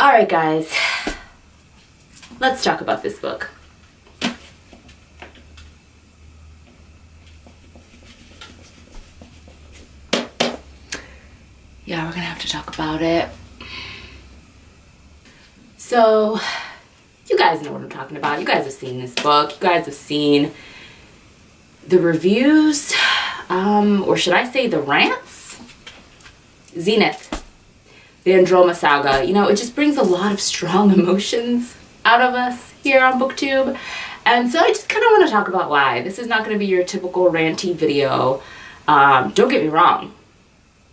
Alright guys, let's talk about this book. Yeah, we're gonna have to talk about it. So, you guys know what I'm talking about. You guys have seen this book. You guys have seen the reviews, um, or should I say the rants? Zenith, the Androma Saga. You know, it just brings a lot of strong emotions out of us here on BookTube. And so I just kind of want to talk about why. This is not going to be your typical ranty video. Um, don't get me wrong.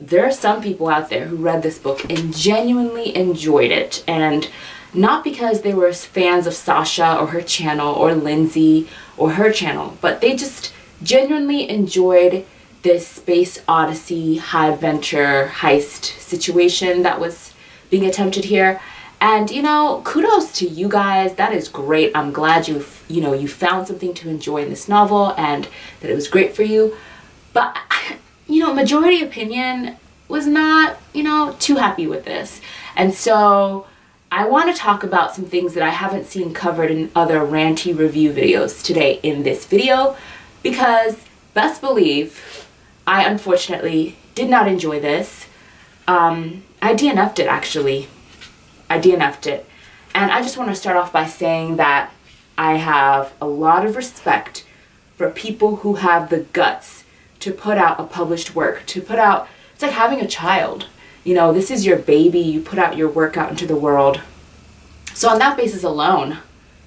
There are some people out there who read this book and genuinely enjoyed it. And not because they were fans of Sasha or her channel or Lindsay or her channel, but they just genuinely enjoyed this space odyssey high adventure heist situation that was being attempted here. And you know kudos to you guys. That is great. I'm glad you you know you found something to enjoy in this novel and that it was great for you. But you know majority opinion was not you know too happy with this. And so I want to talk about some things that I haven't seen covered in other ranty review videos today in this video because best believe I unfortunately did not enjoy this. Um, I DNF'd it actually. I DNF'd it. And I just want to start off by saying that I have a lot of respect for people who have the guts to put out a published work, to put out, it's like having a child. You know, this is your baby, you put out your work out into the world. So on that basis alone,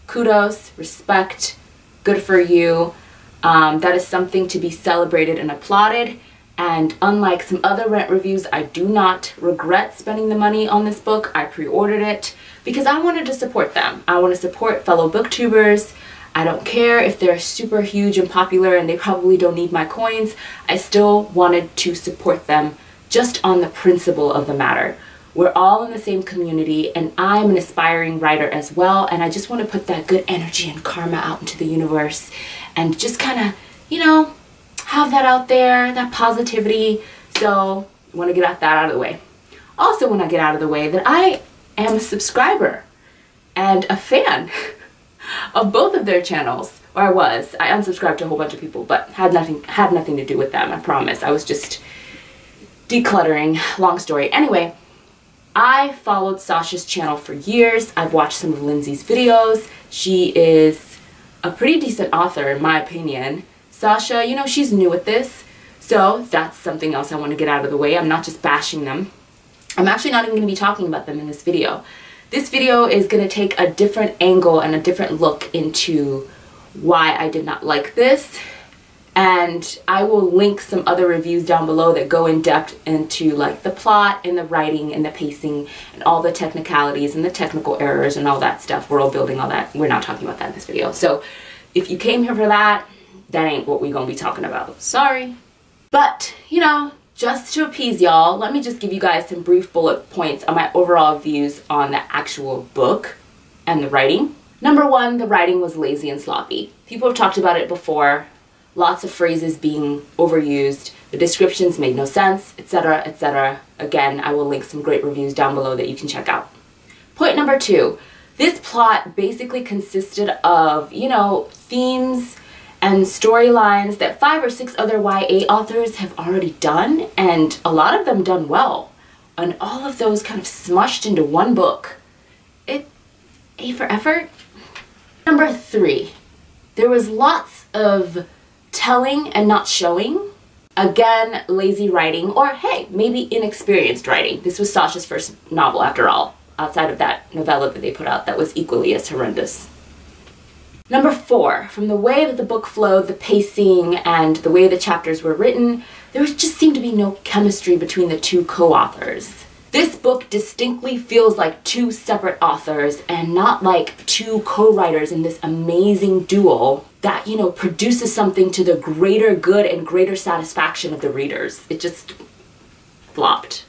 kudos, respect, good for you. Um, that is something to be celebrated and applauded. And unlike some other rent reviews, I do not regret spending the money on this book. I pre-ordered it because I wanted to support them. I want to support fellow booktubers. I don't care if they're super huge and popular and they probably don't need my coins. I still wanted to support them just on the principle of the matter. We're all in the same community and I'm an aspiring writer as well and I just want to put that good energy and karma out into the universe and just kind of, you know, have that out there, that positivity. So I want to get that out of the way. Also want to get out of the way that I am a subscriber and a fan of both of their channels. Or I was. I unsubscribed to a whole bunch of people, but had nothing had nothing to do with them, I promise. I was just decluttering. Long story. Anyway, I followed Sasha's channel for years. I've watched some of Lindsay's videos. She is a pretty decent author in my opinion. Sasha, you know, she's new at this, so that's something else I want to get out of the way. I'm not just bashing them. I'm actually not even going to be talking about them in this video. This video is going to take a different angle and a different look into why I did not like this and I will link some other reviews down below that go in depth into like the plot and the writing and the pacing and all the technicalities and the technical errors and all that stuff world building all that. We're not talking about that in this video. So if you came here for that that ain't what we're gonna be talking about. Sorry. But you know just to appease y'all let me just give you guys some brief bullet points on my overall views on the actual book and the writing. Number one the writing was lazy and sloppy. People have talked about it before lots of phrases being overused, the descriptions made no sense, etc., etc. Again, I will link some great reviews down below that you can check out. Point number two, this plot basically consisted of, you know, themes and storylines that five or six other YA authors have already done, and a lot of them done well. And all of those kind of smushed into one book. It, A for effort. Number three, there was lots of telling and not showing. Again, lazy writing, or hey, maybe inexperienced writing. This was Sasha's first novel after all, outside of that novella that they put out that was equally as horrendous. Number four, from the way that the book flowed, the pacing, and the way the chapters were written, there just seemed to be no chemistry between the two co-authors. This book distinctly feels like two separate authors and not like two co-writers in this amazing duel that, you know, produces something to the greater good and greater satisfaction of the readers. It just flopped.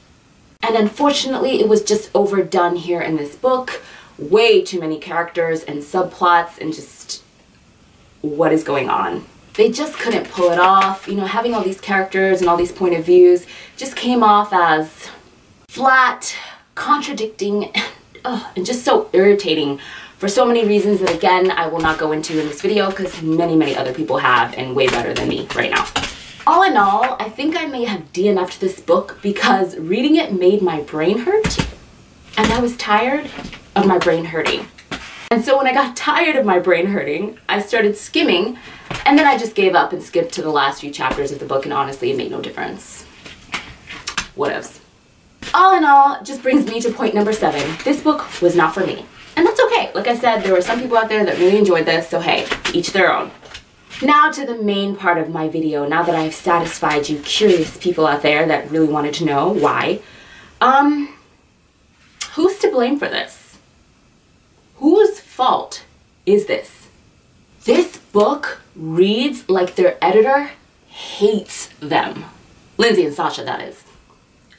And unfortunately, it was just overdone here in this book. Way too many characters and subplots and just what is going on. They just couldn't pull it off. You know, having all these characters and all these point of views just came off as flat, contradicting, ugh, and just so irritating for so many reasons that again, I will not go into in this video because many, many other people have and way better than me right now. All in all, I think I may have DNF'd this book because reading it made my brain hurt and I was tired of my brain hurting. And so when I got tired of my brain hurting, I started skimming and then I just gave up and skipped to the last few chapters of the book and honestly it made no difference. What Whatevs. All in all, just brings me to point number seven. This book was not for me. And that's okay. Like I said, there were some people out there that really enjoyed this, so hey, each their own. Now to the main part of my video, now that I've satisfied you curious people out there that really wanted to know why. Um, who's to blame for this? Whose fault is this? This book reads like their editor hates them. Lindsay and Sasha, that is.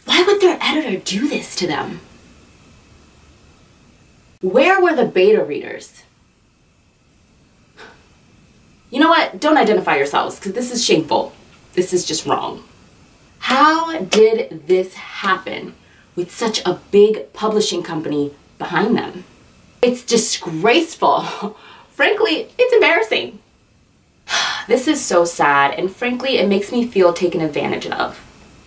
Why would their editor do this to them? Where were the beta readers? You know what? Don't identify yourselves because this is shameful. This is just wrong. How did this happen with such a big publishing company behind them? It's disgraceful. frankly, it's embarrassing. This is so sad and frankly, it makes me feel taken advantage of.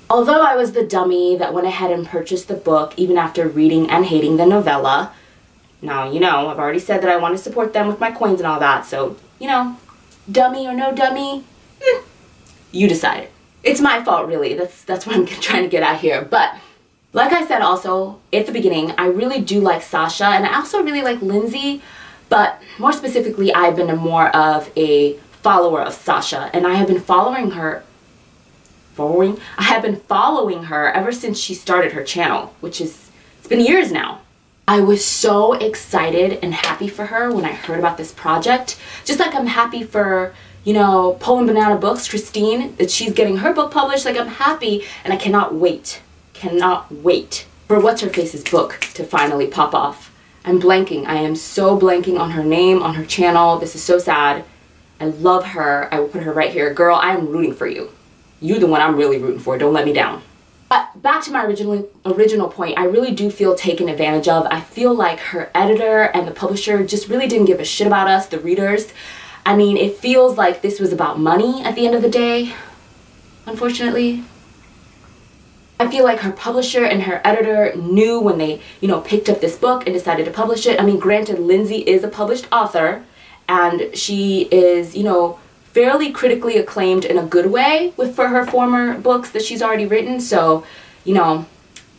Although I was the dummy that went ahead and purchased the book even after reading and hating the novella, now, you know, I've already said that I want to support them with my coins and all that, so, you know, dummy or no dummy, eh, you decide. It's my fault, really. That's, that's what I'm trying to get at here. But, like I said also at the beginning, I really do like Sasha, and I also really like Lindsay, but more specifically, I've been more of a follower of Sasha, and I have been following her following I have been following her ever since she started her channel, which is it's been years now. I was so excited and happy for her when I heard about this project. Just like I'm happy for, you know, Poland Banana Books, Christine, that she's getting her book published. Like I'm happy and I cannot wait, cannot wait for What's Her Face's book to finally pop off. I'm blanking. I am so blanking on her name, on her channel. This is so sad. I love her. I will put her right here. Girl, I am rooting for you. You the one I'm really rooting for. Don't let me down. But back to my original original point, I really do feel taken advantage of. I feel like her editor and the publisher just really didn't give a shit about us, the readers. I mean, it feels like this was about money at the end of the day, unfortunately. I feel like her publisher and her editor knew when they, you know, picked up this book and decided to publish it. I mean, granted, Lindsay is a published author and she is, you know, fairly critically acclaimed in a good way with for her former books that she's already written. So, you know,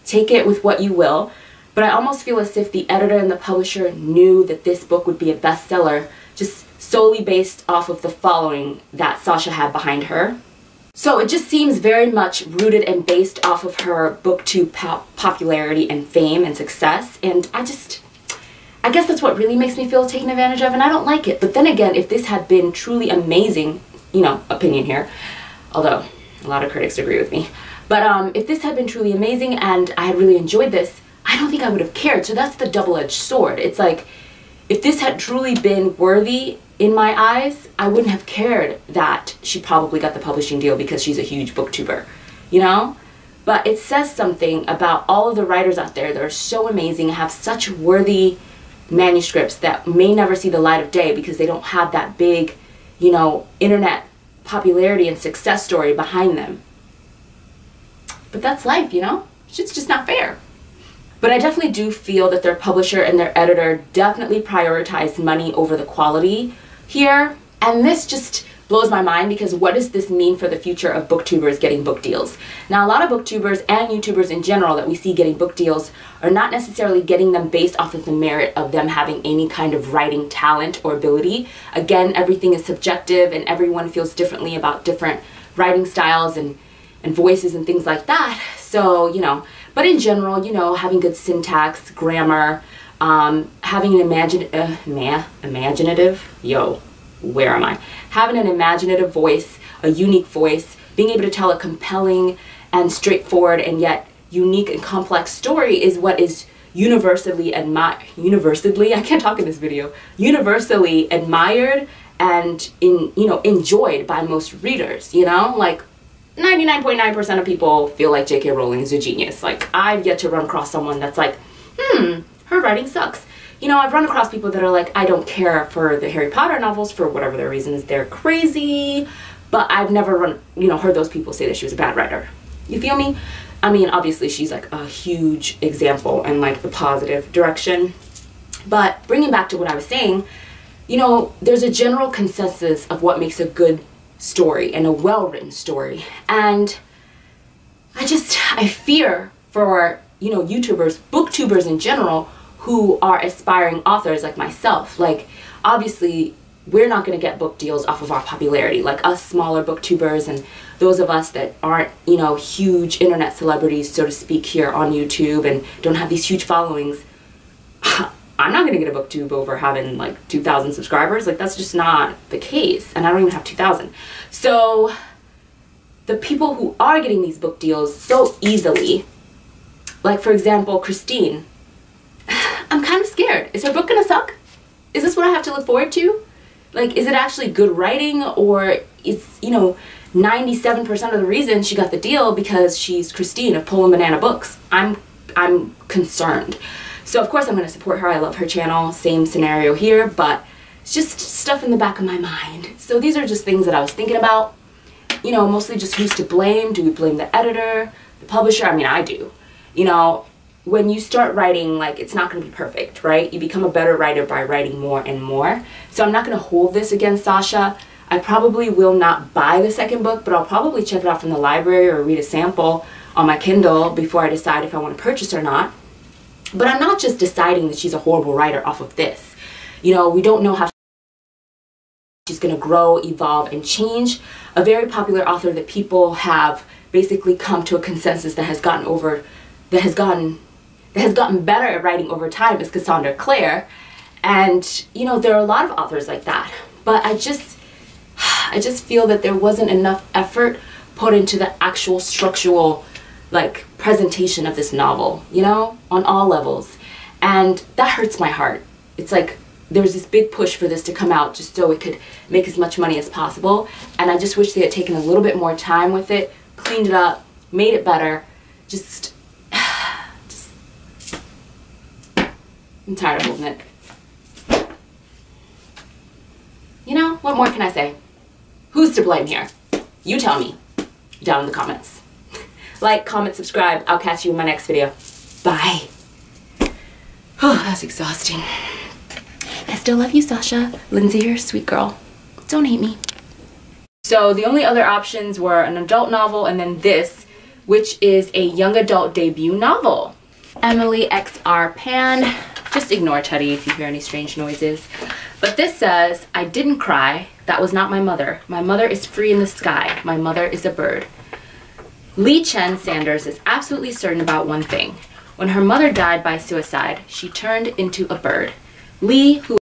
take it with what you will. But I almost feel as if the editor and the publisher knew that this book would be a bestseller just solely based off of the following that Sasha had behind her. So it just seems very much rooted and based off of her book booktube popularity and fame and success. And I just, I guess that's what really makes me feel taken advantage of and I don't like it. But then again, if this had been truly amazing, you know, opinion here, although a lot of critics agree with me, but um, if this had been truly amazing and I had really enjoyed this, I don't think I would have cared. So that's the double-edged sword. It's like, if this had truly been worthy in my eyes, I wouldn't have cared that she probably got the publishing deal because she's a huge booktuber, you know? But it says something about all of the writers out there that are so amazing, have such worthy manuscripts that may never see the light of day because they don't have that big, you know, internet popularity and success story behind them. But that's life, you know? It's just not fair. But I definitely do feel that their publisher and their editor definitely prioritized money over the quality here. And this just blows my mind because what does this mean for the future of booktubers getting book deals? Now, a lot of booktubers and YouTubers in general that we see getting book deals are not necessarily getting them based off of the merit of them having any kind of writing talent or ability. Again, everything is subjective and everyone feels differently about different writing styles and, and voices and things like that. So, you know, but in general, you know, having good syntax, grammar, um, having an imagine, uh, imaginative, yo, where am I? Having an imaginative voice, a unique voice, being able to tell a compelling and straightforward and yet unique and complex story is what is universally admired, universally, I can't talk in this video, universally admired and in, you know, enjoyed by most readers, you know? Like 99.9% .9 of people feel like J.K. Rowling is a genius. Like I've yet to run across someone that's like, hmm, her writing sucks. You know, I've run across people that are like, I don't care for the Harry Potter novels for whatever their reasons. They're crazy, but I've never run, you know, heard those people say that she was a bad writer. You feel me? I mean, obviously she's like a huge example in like the positive direction. But bringing back to what I was saying, you know, there's a general consensus of what makes a good story and a well-written story. And I just, I fear for, you know, YouTubers, booktubers in general, who are aspiring authors like myself. Like, obviously, we're not going to get book deals off of our popularity. Like us smaller booktubers and those of us that aren't, you know, huge internet celebrities, so to speak, here on YouTube and don't have these huge followings. I'm not going to get a booktube over having like 2,000 subscribers. Like, that's just not the case. And I don't even have 2,000. So, the people who are getting these book deals so easily, like for example, Christine, I'm kind of scared. Is her book gonna suck? Is this what I have to look forward to? Like, is it actually good writing or it's, you know, 97% of the reason she got the deal because she's Christine of Poland Banana Books. I'm, I'm concerned. So of course I'm gonna support her. I love her channel. Same scenario here, but it's just stuff in the back of my mind. So these are just things that I was thinking about. You know, mostly just who's to blame. Do we blame the editor, the publisher? I mean, I do. You know, when you start writing, like, it's not going to be perfect, right? You become a better writer by writing more and more. So I'm not going to hold this against Sasha. I probably will not buy the second book, but I'll probably check it out from the library or read a sample on my Kindle before I decide if I want to purchase or not. But I'm not just deciding that she's a horrible writer off of this. You know, we don't know how she's going to grow, evolve, and change. A very popular author that people have basically come to a consensus that has gotten over, that has gotten has gotten better at writing over time is Cassandra Clare. And, you know, there are a lot of authors like that. But I just, I just feel that there wasn't enough effort put into the actual structural, like, presentation of this novel, you know, on all levels. And that hurts my heart. It's like, there's this big push for this to come out just so it could make as much money as possible. And I just wish they had taken a little bit more time with it, cleaned it up, made it better. Just I'm tired of holding it. You know, what more can I say? Who's to blame here? You tell me down in the comments. like, comment, subscribe. I'll catch you in my next video. Bye. Oh, that's exhausting. I still love you, Sasha. Lindsay, you're a sweet girl. Don't hate me. So the only other options were an adult novel and then this, which is a young adult debut novel. Emily XR Pan just ignore Teddy if you hear any strange noises. But this says, I didn't cry. That was not my mother. My mother is free in the sky. My mother is a bird. Leigh Chen Sanders is absolutely certain about one thing. When her mother died by suicide, she turned into a bird. Leigh, who